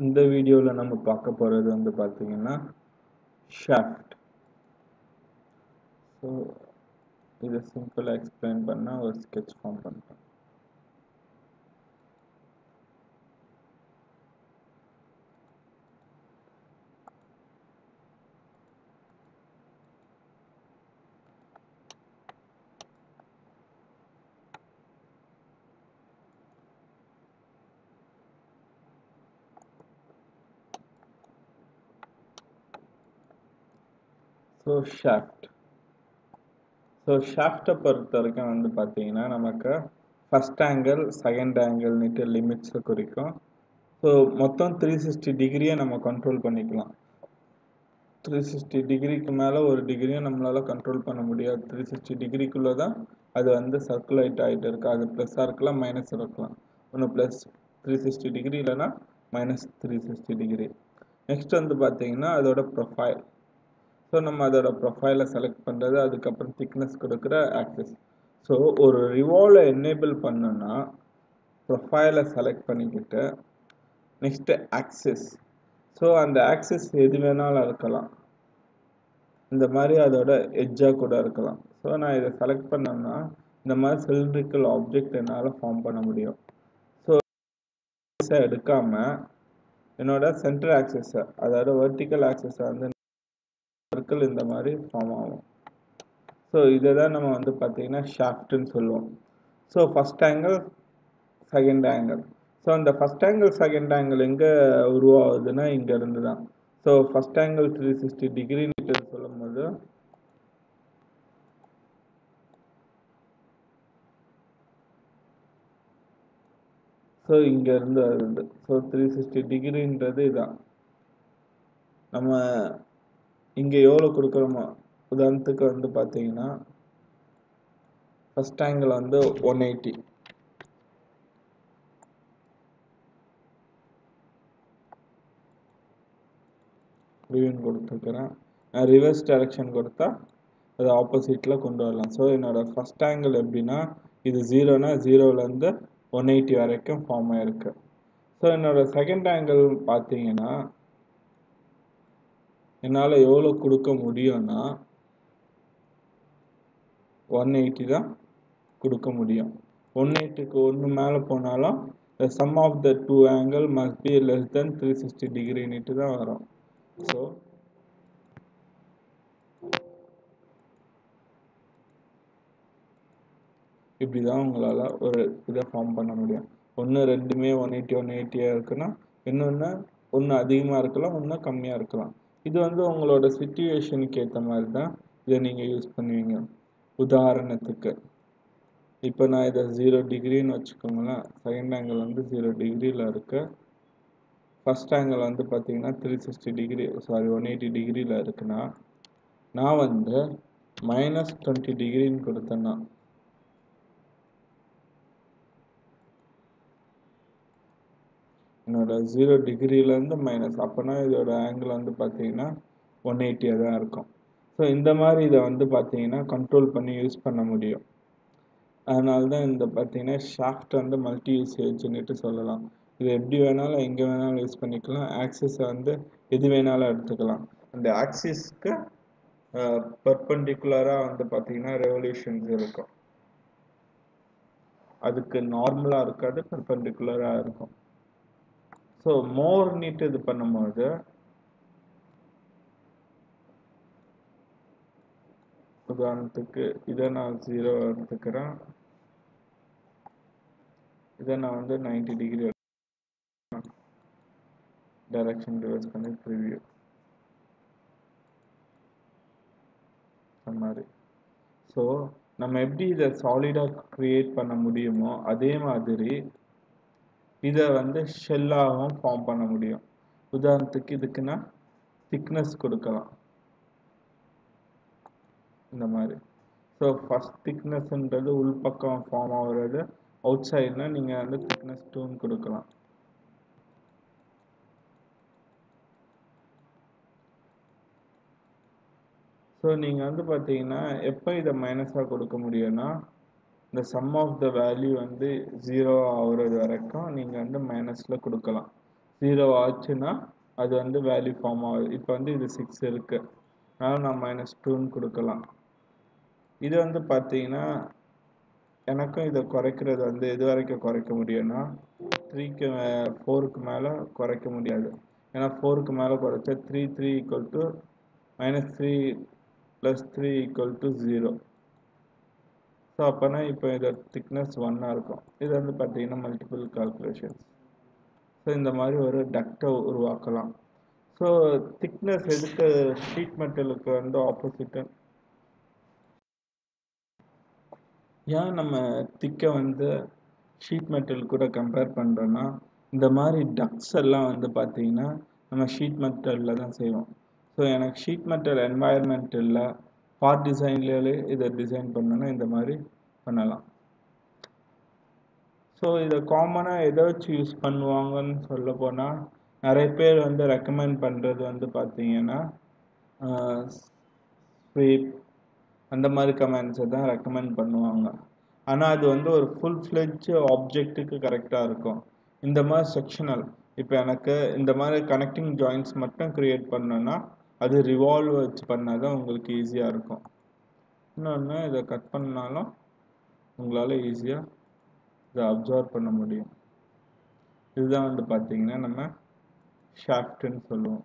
இந்த வீடியோவில் நம்ம பார்க்க போகிறது வந்து பார்த்தீங்கன்னா ஷாஃப்ட். ஸோ இதை சிம்பிளாக எக்ஸ்பிளைன் பண்ணால் ஒரு ஸ்கெட்ச் ஃபார்ம் பண்ணுறேன் ஸோ ஷாஃப்ட் ஸோ ஷாஃப்டை பொறுத்த வரைக்கும் வந்து பார்த்தீங்கன்னா நமக்கு ஃபஸ்ட் ஆங்கிள் செகண்ட் ஆங்கிள்னுட்டு லிமிட்ஸை குறிக்கும். ஸோ மொத்தம் த்ரீ சிக்ஸ்டி டிகிரியை நம்ம கண்ட்ரோல் பண்ணிக்கலாம். த்ரீ சிக்ஸ்டி டிகிரிக்கு மேலே ஒரு டிகிரியும் நம்மளால் கண்ட்ரோல் பண்ண முடியாது. த்ரீ சிக்ஸ்டி டிகிரிக்குள்ளே தான் அது வந்து சர்க்குலேட் ஆகிட்டு இருக்கு. அது ப்ளஸ்ஸாக இருக்கலாம் மைனஸ் இருக்கலாம். ஒன்று ப்ளஸ் த்ரீ சிக்ஸ்டி டிகிரி இல்லைன்னா minus three sixty degree next வந்து பார்த்தீங்கன்னா அதோட ப்ரொஃபைல் ஸோ நம்ம அதோட ப்ரொஃபைலை செலக்ட் பண்ணுறது அதுக்கப்புறம் திக்னஸ் கொடுக்குற ஆக்சஸ் ஸோ ஒரு ரிவால்வை என்னேபிள் பண்ணோன்னா ப்ரொஃபைலை செலக்ட் பண்ணிக்கிட்டு நெக்ஸ்ட்டு ஆக்சஸ் ஸோ அந்த ஆக்சஸ் எது வேணாலும் இருக்கலாம். இந்த மாதிரி அதோட எட்ஜாக கூட இருக்கலாம். ஸோ நான் இதை செலக்ட் பண்ணேன்னா இந்த மாதிரி சிலிண்ட்ரிக்கல் ஆப்ஜெக்ட் என்னால் ஃபார்ம் பண்ண முடியும். ஸோ எடுக்காமல் என்னோட சென்ட்ரல் ஆக்சஸை அதாவது வெர்டிக்கல் ஆக்சஸை வந்து சர்க்கிள் இந்த மாதிரி ஃபார்ம் ஆகும். ஸோ இதை தான் நம்ம வந்து பார்த்தீங்கன்னா ஷாஃப்ட்னு சொல்லுவோம். So first angle second angle so அந்த ஃபஸ்ட் ஆங்கிள் செகண்ட் ஆங்கிள் எங்கே உருவாகுதுன்னா இங்கேருந்து தான். So first angle three sixty டிகிரின்னு சொல்லும்போது ஸோ இங்கேருந்து வருது. ஸோ த்ரீ சிக்ஸ்டி டிகிரின்றது இதான். நம்ம இங்கே எவ்வளோ கொடுக்குறோமோ உதாரணத்துக்கு வந்து பார்த்தீங்கன்னா ஃபஸ்ட் ஆங்கிள் வந்து ஒன் எயிட்டி ரிவியூன் கொடுத்துருக்குறேன். நான் ரிவர்ஸ் டைரக்ஷன் கொடுத்தா அது ஆப்போசிட்டில் கொண்டு வரலாம். ஸோ என்னோடய ஃபஸ்ட் ஆங்கிள் எப்படின்னா இது ஜீரோனா ஜீரோலேருந்து ஒன் எயிட்டி வரைக்கும் ஃபார்ம் ஆயிருக்கு. ஸோ என்னோட செகண்ட் ஆங்கிள் பார்த்தீங்கன்னா என்னால் எவ்வளோ கொடுக்க முடியும்னா ஒன் எயிட்டி தான் கொடுக்க முடியும். ஒன் எயிட்டிக்கு ஒன்று மேலே போனாலும் the sum of the two angle must be less than three sixty டிகிரின்ட்டு தான் வரும். ஸோ இப்படி தான் உங்களால் ஒரு இதை ஃபார்ம் பண்ண முடியும். ஒன்று ரெண்டுமே ஒன் எயிட்டி ஒன் எயிட்டியாக இருக்குன்னா இன்னொன்று ஒன்று அதிகமாக இருக்கலாம் ஒன்று கம்மியாக இருக்கலாம். இது வந்து உங்களோட சுச்சுவேஷனுக்கு ஏற்ற மாதிரி தான் இதை நீங்கள் யூஸ் பண்ணுவீங்க. உதாரணத்துக்கு இப்போ நான் இதை ஜீரோ டிகிரின்னு வச்சுக்கோங்களேன். செகண்ட் ஆங்கிள் வந்து ஜீரோ டிகிரியில் இருக்கு. ஃபஸ்ட் ஆங்கிள் வந்து பார்த்தீங்கன்னா three sixty degree sorry one eighty டிகிரியில் இருக்குன்னா நான் வந்து மைனஸ் டுவெண்ட்டி டிகிரின்னு கொடுத்தேன்னா என்னோட ஜீரோ டிகிரிலேருந்து மைனஸ் அப்போனா இதோட ஆங்கிள் வந்து பார்த்தீங்கன்னா ஒன் எயிட்டியாக தான் இருக்கும். ஸோ இந்த மாதிரி இதை வந்து பார்த்தீங்கன்னா கண்ட்ரோல் பண்ணி யூஸ் பண்ண முடியும். அதனால தான் இந்த பார்த்தீங்கன்னா ஷாஃப்ட் வந்து மல்டி யூசேஜ்னுட்டு சொல்லலாம். இது எப்படி வேணாலும் எங்கே வேணாலும் யூஸ் பண்ணிக்கலாம். ஆக்சிஸை வந்து எது வேணாலும் எடுத்துக்கலாம். அந்த ஆக்சிஸ்க்கு பர்பண்டிகுலராக வந்து பார்த்தீங்கன்னா ரெவல்யூஷன்ஸ் இருக்கும். அதுக்கு நார்மலாக இருக்காது பர்பண்டிகுலராக இருக்கும். ஸோ மோர் நீட் இது பண்ணும்போது உதாரணத்துக்கு இதை நான் ஜீரோ எடுத்துக்கிறேன். இதை நான் வந்து நைன்டி டிகிரி டைரக்ஷன் ரிவர்ஸ் பண்ணி ப்ரிவியூ அந்த மாதிரி. ஸோ நம்ம எப்படி இதை சாலிடாக க்ரியேட் பண்ண முடியுமோ அதே மாதிரி இதை வந்து ஷெல்லாகவும் ஃபார்ம் பண்ண முடியும். உதாரணத்துக்கு இதுக்குன்னா திக்னஸ் கொடுக்கலாம். இந்த மாதிரி. ஸோ ஃபஸ்ட் திக்னஸ்ன்றது உள்பக்கம் ஃபார்ம் ஆகுறது. அவுட் சைட்னா நீங்கள் வந்து திக்னஸ் டூன் கொடுக்கலாம். ஸோ நீங்கள் வந்து பார்த்தீங்கன்னா எப்போ இதை மைனஸாக கொடுக்க முடியும்னா இந்த சம் ஆஃப் த வேல்யூ வந்து ஜீரோ ஆகுறது வரைக்கும் நீங்கள் வந்து மைனஸில் கொடுக்கலாம். ஜீரோ ஆச்சுன்னா அது வந்து வேல்யூ ஃபார்ம் ஆகுது. இப்போ வந்து இது சிக்ஸ் இருக்குது அதனால் நான் மைனஸ் டூன்னு கொடுக்கலாம். இது வந்து பார்த்தீங்கன்னா எனக்கும் இதை குறைக்கிறது வந்து எது வரைக்கும் குறைக்க முடியும்னா த்ரீக்கு ஃபோருக்கு மேலே குறைக்க முடியாது. ஏன்னா ஃபோருக்கு மேலே குறைச்சா three three equal to minus three plus three equal to zero so அப்போனா இப்போ இதை திக்னஸ் ஒன்னாக இருக்கும். இது வந்து பார்த்தீங்கன்னா மல்டிபிள் கால்குலேஷன்ஸ் ஸோ இந்த மாதிரி ஒரு டக்டை உருவாக்கலாம். ஸோ திக்னஸ் எதுக்கு ஷீட் மெட்டலுக்கு வந்து ஆப்போசிட்டு ஏன் நம்ம திக்கை வந்து ஷீட் மெட்டல் கூட கம்பேர் பண்ணுறோன்னா இந்த மாதிரி டக்ஸ் எல்லாம் வந்து பார்த்தீங்கன்னா நம்ம ஷீட் மெட்டலில் தான் செய்வோம். ஸோ எனக்கு ஷீட் மெட்டல் என்வாயர்மெண்ட் இல்லை. பார்ட் டிசைன்லேயே இதை டிசைன் பண்ணணும்னா இந்த மாதிரி பண்ணலாம். ஸோ இதை காமனாக எதை வச்சு யூஸ் பண்ணுவாங்கன்னு சொல்ல போனால் நிறைய பேர் வந்து ரெக்கமெண்ட் பண்ணுறது வந்து பார்த்தீங்கன்னா ஸ்வீப் அந்த மாதிரி கமெண்ட்ஸை தான் ரெக்கமெண்ட் பண்ணுவாங்க. ஆனால் அது வந்து ஒரு ஃபுல் ஃப்ளெஜ் ஆப்ஜெக்ட்டுக்கு கரெக்டாக இருக்கும். இந்த மாதிரி செக்ஷனல் இப்போ எனக்கு இந்த மாதிரி கனெக்டிங் ஜாயின்ஸ் மட்டும் க்ரியேட் பண்ணோன்னா அது ரிவால்வ் வச்சு பண்ணால் தான் உங்களுக்கு ஈஸியாக இருக்கும். இன்னொன்று இதை கட் பண்ணாலும் உங்களால் ஈஸியாக இதை அப்சர்வ் பண்ண முடியும். இதுதான் வந்து பார்த்தீங்கன்னா நம்ம ஷாஃப்ட்டுன்னு சொல்லுவோம்.